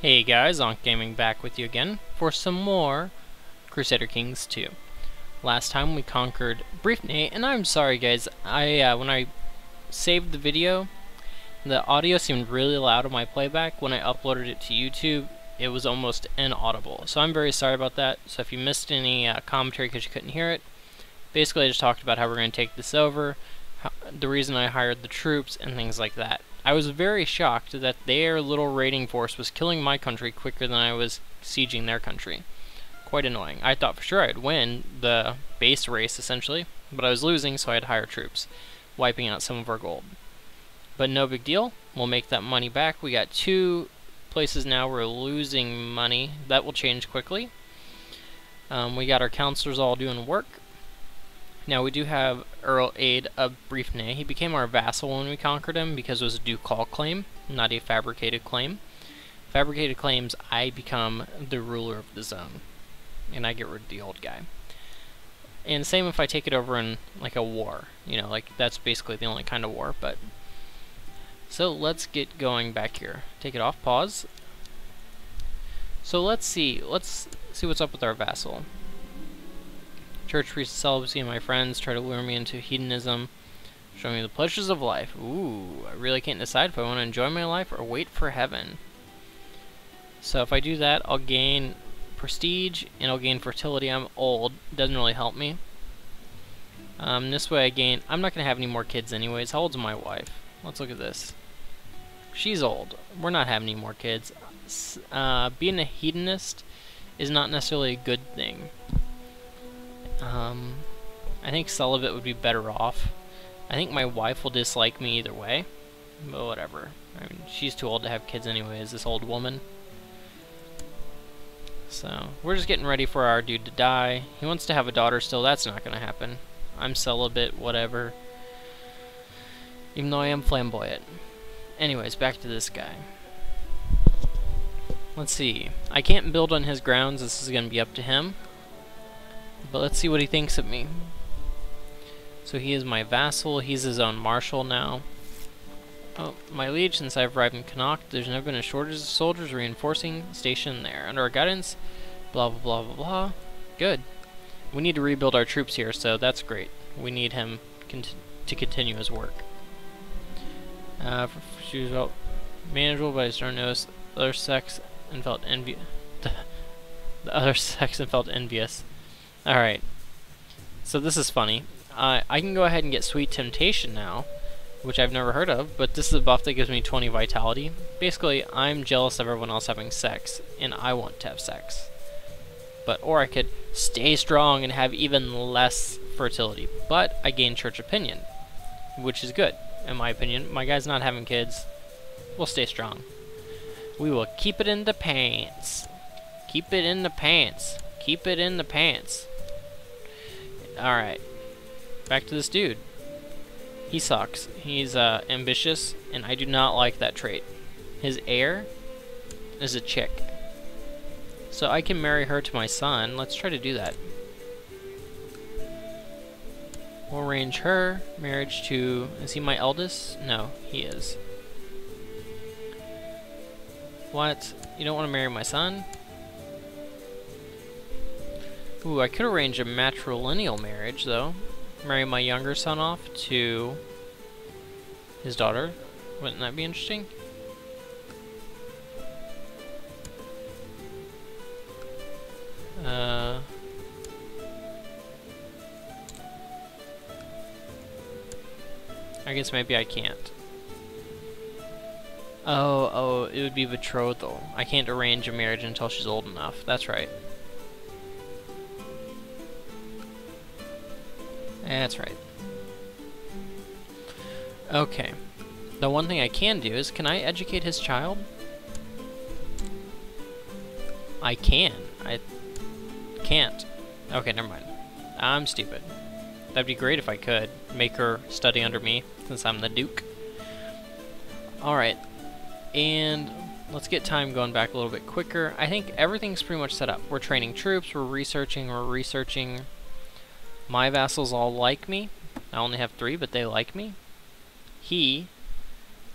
Hey guys, Ankh Gaming back with you again for some more Crusader Kings 2. Last time we conquered Breifne, and I'm sorry guys, I uh, when I saved the video, the audio seemed really loud on my playback. When I uploaded it to YouTube, it was almost inaudible. So I'm very sorry about that. So if you missed any uh, commentary because you couldn't hear it, basically I just talked about how we're going to take this over, how, the reason I hired the troops, and things like that. I was very shocked that their little raiding force was killing my country quicker than I was sieging their country. Quite annoying. I thought for sure I'd win the base race, essentially, but I was losing, so I had higher troops, wiping out some of our gold. But no big deal. We'll make that money back. We got two places now we're losing money. That will change quickly. Um, we got our counselors all doing work. Now we do have Earl Aid of Breifne. He became our vassal when we conquered him because it was a ducal claim, not a fabricated claim. Fabricated claims, I become the ruler of the zone, and I get rid of the old guy. And same if I take it over in like a war, you know, like that's basically the only kind of war. But so let's get going back here. Take it off, pause. So let's see, let's see what's up with our vassal. Church priest celibacy and my friends try to lure me into hedonism. Show me the pleasures of life. Ooh, I really can't decide if I want to enjoy my life or wait for heaven. So if I do that, I'll gain prestige and I'll gain fertility. I'm old. Doesn't really help me. Um, this way I gain... I'm not going to have any more kids anyways. How old's my wife? Let's look at this. She's old. We're not having any more kids. Uh, being a hedonist is not necessarily a good thing. Um, I think celibate would be better off. I think my wife will dislike me either way. But whatever. I mean, she's too old to have kids anyway, is this old woman. So, we're just getting ready for our dude to die. He wants to have a daughter still, that's not going to happen. I'm celibate, whatever. Even though I am flamboyant. Anyways, back to this guy. Let's see. I can't build on his grounds, this is going to be up to him. But let's see what he thinks of me. So he is my vassal. He's his own marshal now. Oh, my liege, since I've arrived in Connacht, there's never been a shortage of soldiers reinforcing station there. Under our guidance, blah, blah, blah, blah, blah. Good. We need to rebuild our troops here, so that's great. We need him cont to continue his work. Uh, she was felt manageable, but I started to notice the other sex and felt envy. the other sex and felt envious. Alright. So this is funny. Uh, I can go ahead and get Sweet Temptation now, which I've never heard of, but this is a buff that gives me 20 vitality. Basically, I'm jealous of everyone else having sex, and I want to have sex. But, or I could stay strong and have even less fertility, but I gain church opinion, which is good, in my opinion. My guy's not having kids. We'll stay strong. We will keep it in the pants. Keep it in the pants. Keep it in the pants. Alright. Back to this dude. He sucks. He's uh, ambitious, and I do not like that trait. His heir is a chick. So I can marry her to my son. Let's try to do that. We'll arrange her marriage to... Is he my eldest? No, he is. What? You don't want to marry my son? Ooh, I could arrange a matrilineal marriage, though. Marry my younger son off to his daughter. Wouldn't that be interesting? Uh... I guess maybe I can't. Oh, oh, it would be betrothal. I can't arrange a marriage until she's old enough. That's right. That's right. Okay. The one thing I can do is, can I educate his child? I can. I can't. Okay, never mind. I'm stupid. That'd be great if I could. Make her study under me, since I'm the Duke. Alright. And let's get time going back a little bit quicker. I think everything's pretty much set up. We're training troops, we're researching, we're researching my vassals all like me. I only have three, but they like me. He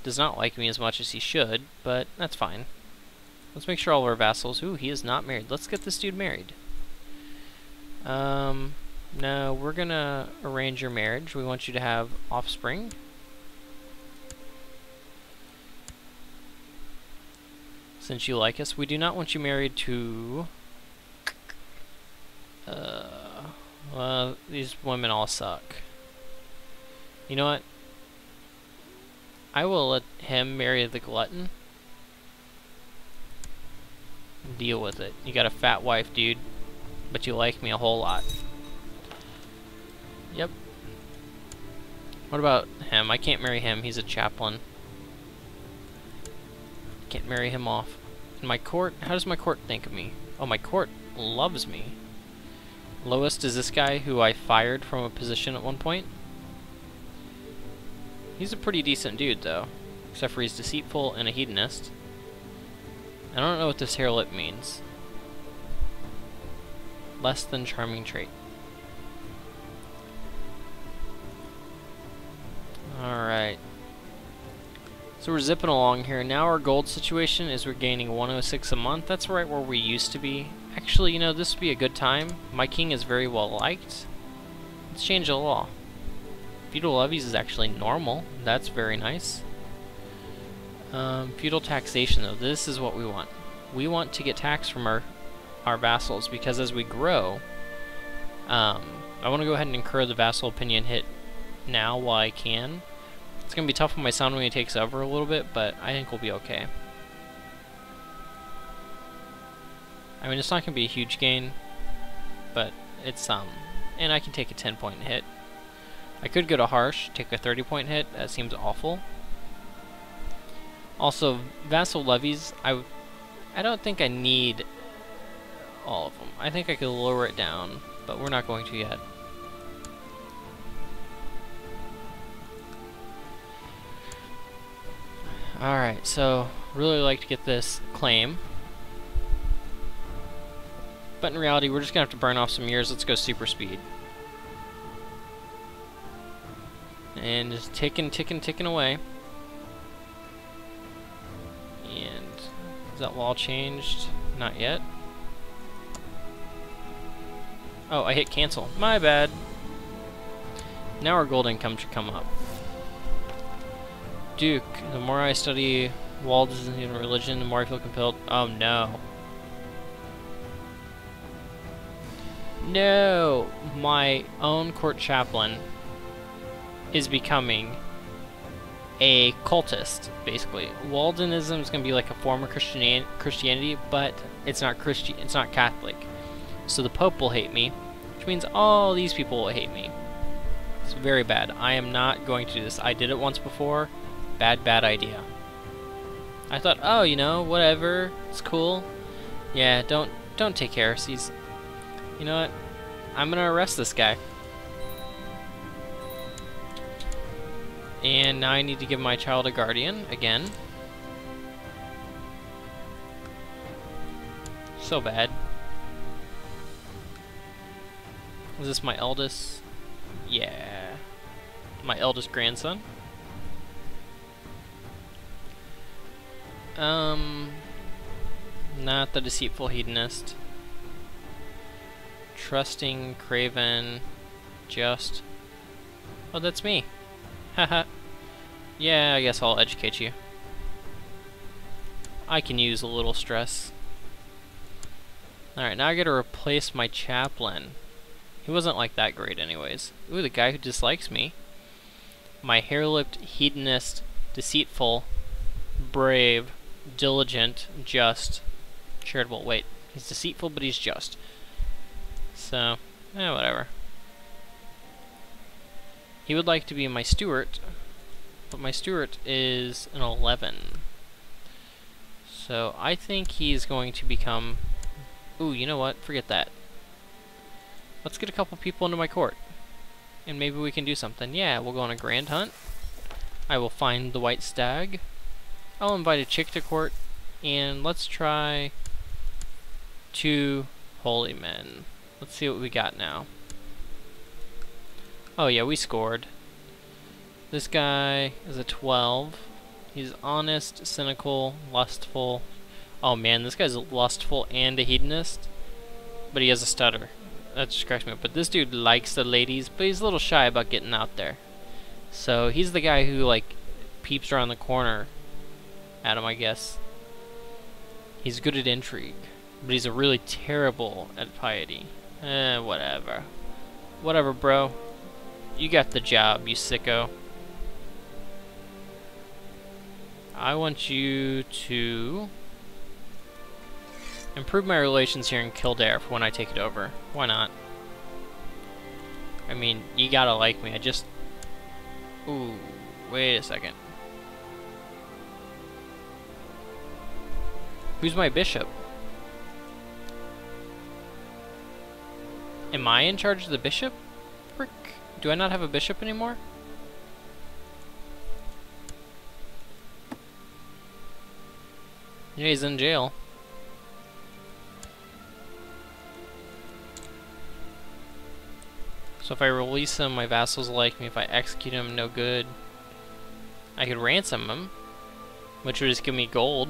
does not like me as much as he should, but that's fine. Let's make sure all of our vassals... Ooh, he is not married. Let's get this dude married. Um, no, we're gonna arrange your marriage. We want you to have offspring. Since you like us, we do not want you married to... Uh, well, these women all suck. You know what? I will let him marry the glutton. Deal with it. You got a fat wife, dude. But you like me a whole lot. Yep. What about him? I can't marry him. He's a chaplain. Can't marry him off. And my court? How does my court think of me? Oh, my court loves me. Lowest is this guy who I fired from a position at one point. He's a pretty decent dude, though. Except for he's deceitful and a hedonist. I don't know what this hare lip means. Less than charming trait. Alright. So we're zipping along here. Now our gold situation is we're gaining 106 a month. That's right where we used to be. Actually, you know, this would be a good time. My king is very well liked. Let's change the law. Feudal levies is actually normal. That's very nice. Um, feudal taxation, though, this is what we want. We want to get tax from our, our vassals, because as we grow, um, I want to go ahead and incur the vassal opinion hit now while I can. It's going to be tough on my son when he takes over a little bit, but I think we'll be okay. I mean, it's not going to be a huge gain, but it's, um, and I can take a 10 point hit. I could go to Harsh, take a 30 point hit, that seems awful. Also, vassal levies, I, I don't think I need all of them. I think I could lower it down, but we're not going to yet. Alright, so really like to get this claim. But in reality, we're just going to have to burn off some years. Let's go super speed. And just ticking, ticking, ticking away. And is that wall changed? Not yet. Oh, I hit cancel. My bad. Now our gold income should come up. Duke, the more I study Waldensian religion, the more I feel compelled. Oh no. No! My own court chaplain is becoming a cultist, basically. Waldenism is going to be like a form of Christian Christianity, but it's not Christian. It's not Catholic. So the Pope will hate me, which means all these people will hate me. It's very bad. I am not going to do this. I did it once before. Bad, bad idea. I thought, oh, you know, whatever. It's cool. Yeah, don't don't take heresies. You know what? I'm gonna arrest this guy. And now I need to give my child a guardian again. So bad. Is this my eldest? Yeah. My eldest grandson. Um, not the deceitful hedonist. Trusting, craven, just. Oh, that's me. Haha. yeah, I guess I'll educate you. I can use a little stress. Alright, now I gotta replace my chaplain. He wasn't like that great anyways. Ooh, the guy who dislikes me. My hare-lipped, hedonist, deceitful, brave, diligent, just, charitable. Wait, he's deceitful, but he's just. So, eh, whatever. He would like to be my steward, but my steward is an 11. So I think he's going to become... Ooh, you know what? Forget that. Let's get a couple people into my court. And maybe we can do something. Yeah, we'll go on a grand hunt. I will find the white stag. I'll invite a chick to court. And let's try two holy men. Let's see what we got now. Oh yeah, we scored. This guy is a 12. He's honest, cynical, lustful. Oh man, this guy's lustful and a hedonist, but he has a stutter. That just cracks me up. But this dude likes the ladies, but he's a little shy about getting out there. So he's the guy who like peeps around the corner at him, I guess. He's good at intrigue, but he's a really terrible at piety. Eh, whatever. Whatever, bro. You got the job, you sicko. I want you to improve my relations here in Kildare for when I take it over. Why not? I mean, you gotta like me. I just... Ooh, wait a second. Who's my bishop? Am I in charge of the bishop? Frick. Do I not have a bishop anymore? Yeah, he's in jail. So if I release him, my vassals like me. If I execute him, no good. I could ransom him, which would just give me gold.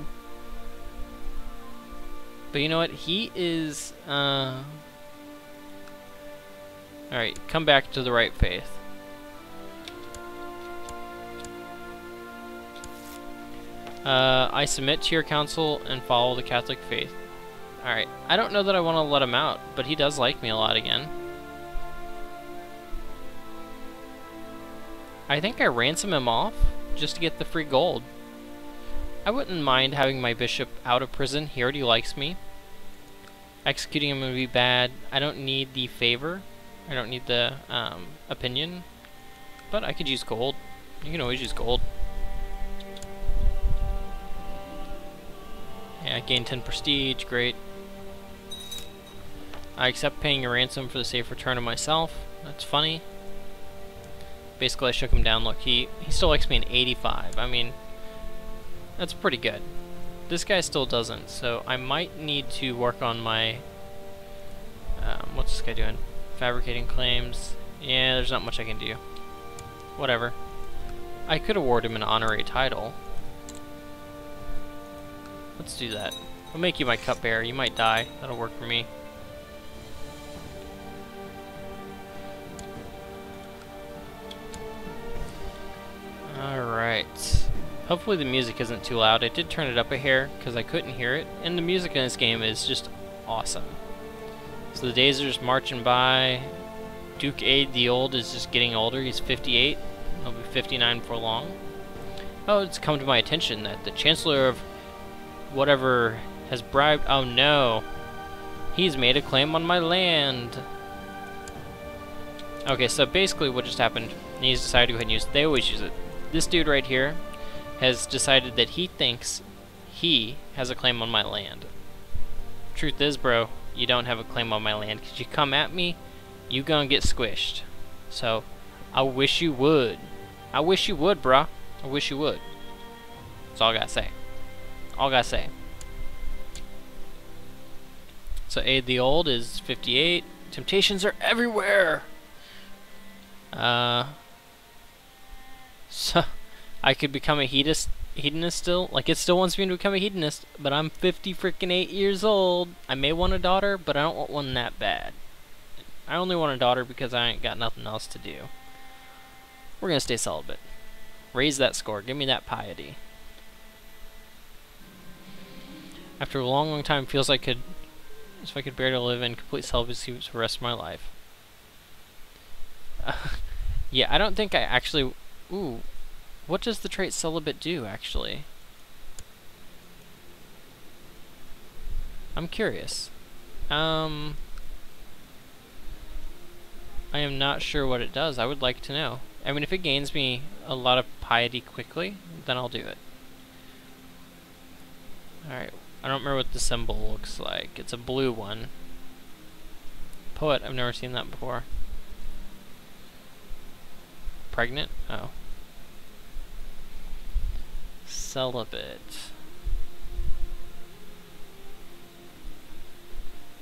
But you know what? He is, uh... Alright, come back to the right faith. Uh, I submit to your counsel and follow the Catholic faith. Alright, I don't know that I want to let him out, but he does like me a lot again. I think I ransom him off just to get the free gold. I wouldn't mind having my bishop out of prison. He already likes me. Executing him would be bad. I don't need the favor. I don't need the um, opinion. But I could use gold. You can always use gold. Yeah, gain 10 prestige, great. I accept paying a ransom for the safe return of myself. That's funny. Basically, I shook him down. Look, he, he still likes me in 85. I mean, that's pretty good. This guy still doesn't, so I might need to work on my... Um, what's this guy doing? Fabricating claims. Yeah, there's not much I can do. Whatever. I could award him an honorary title. Let's do that. I'll make you my cupbearer. You might die. That'll work for me. Alright. Hopefully the music isn't too loud. I did turn it up a hair because I couldn't hear it. And the music in this game is just awesome. So the days are just marching by. Duke Aid the Old is just getting older. He's 58. He'll be 59 for long. Oh, it's come to my attention that the Chancellor of whatever has bribed... Oh no! He's made a claim on my land! Okay, so basically what just happened, he's decided to go ahead and use it. They always use it. This dude right here has decided that he thinks he has a claim on my land. Truth is, bro, you don't have a claim on my land. Because you come at me, you gonna get squished. So, I wish you would. I wish you would, bruh. I wish you would. That's all I gotta say. All I gotta say. So Aid the Old is 58. Temptations are everywhere! Uh... So, I could become a hedonist, hedonist still. Like, it still wants me to become a hedonist, but I'm 50 freaking 8 years old. I may want a daughter, but I don't want one that bad. I only want a daughter because I ain't got nothing else to do. We're gonna stay celibate. Raise that score. Give me that piety. After a long, long time, feels like I could, if I could bear to live in complete celibacy for the rest of my life. Yeah, I don't think I actually... Ooh, what does the trait celibate do, actually? I'm curious. Um... I am not sure what it does. I would like to know. I mean, if it gains me a lot of piety quickly, then I'll do it. Alright, I don't remember what the symbol looks like. It's a blue one. Poet, I've never seen that before. Pregnant? Oh. Celibate.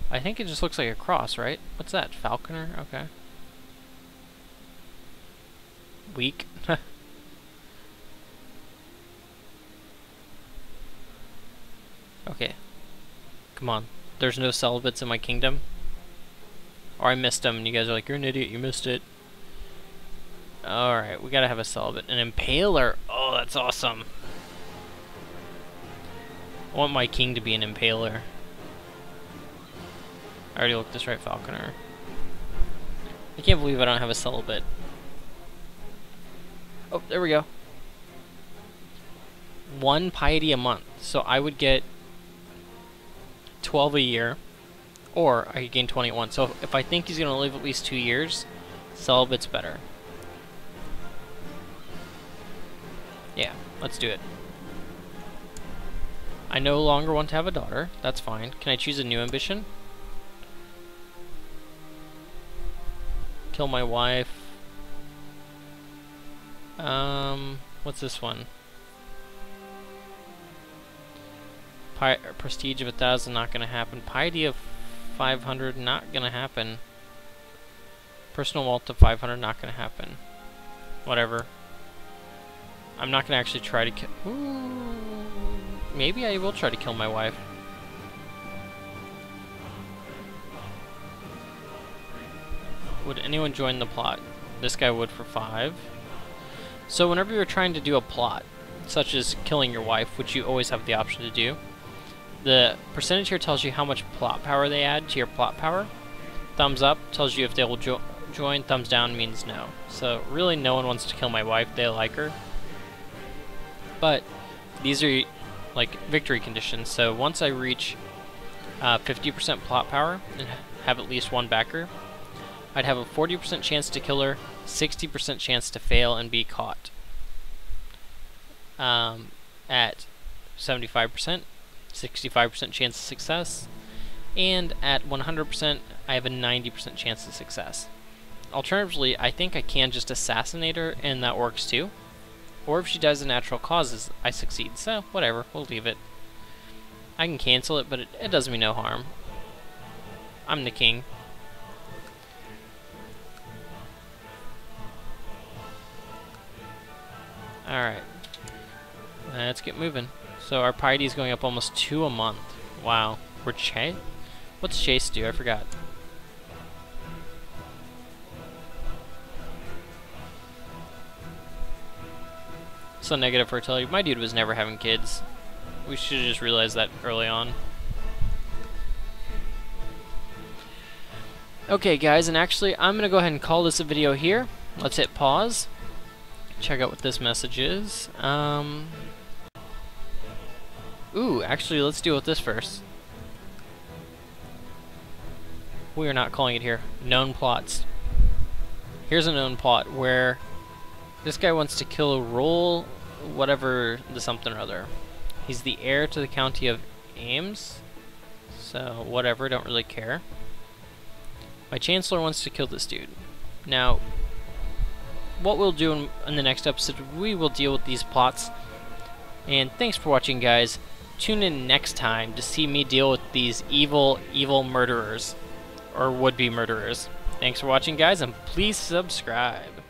I think it just looks like a cross, right? What's that? Falconer? Okay. Weak. Okay. Come on. There's no celibates in my kingdom. Or I missed them, and you guys are like, you're an idiot, you missed it. Alright, we gotta have a celibate. An impaler! Oh, that's awesome. I want my king to be an impaler. I already looked this right, Falconer. I can't believe I don't have a celibate. Oh, there we go. One piety a month. So I would get 12 a year, or I could gain 21. So if I think he's going to live at least two years, celibate's better. Yeah, let's do it. I no longer want to have a daughter. That's fine. Can I choose a new ambition? Kill my wife. Um, what's this one? Pi prestige of a thousand, not gonna happen. Piety of 500, not gonna happen. Personal wealth of 500, not gonna happen. Whatever. I'm not gonna actually try to kill. Maybe I will try to kill my wife. Would anyone join the plot? This guy would for five. So whenever you're trying to do a plot, such as killing your wife, which you always have the option to do, the percentage here tells you how much plot power they add to your plot power. Thumbs up tells you if they will jo join, thumbs down means no. So really no one wants to kill my wife, they like her. But these are like victory conditions. So once I reach 50% uh, plot power and have at least one backer, I'd have a 40% chance to kill her, 60% chance to fail and be caught. Um, at 75%, 65% chance of success, and at 100%, I have a 90% chance of success. Alternatively, I think I can just assassinate her, and that works too. Or if she dies of natural causes, I succeed. So, whatever, we'll leave it. I can cancel it, but it, it does me no harm. I'm the king. Alright. Let's get moving. So our piety is going up almost two a month. Wow. We're Chaste? What's Chaste do? I forgot. So negative fertility. My dude was never having kids. We should have just realized that early on. Okay guys, and actually I'm going to go ahead and call this a video here. Let's hit pause. Check out what this message is. Um, ooh, actually let's deal with this first. We are not calling it here. Known plots. Here's a known plot where this guy wants to kill a Roll, whatever the something or other. He's the heir to the county of Ames, so whatever, don't really care. My chancellor wants to kill this dude. Now, what we'll do in, in the next episode, we will deal with these plots. And thanks for watching, guys. Tune in next time to see me deal with these evil, evil murderers. Or would-be murderers. Thanks for watching, guys, and please subscribe.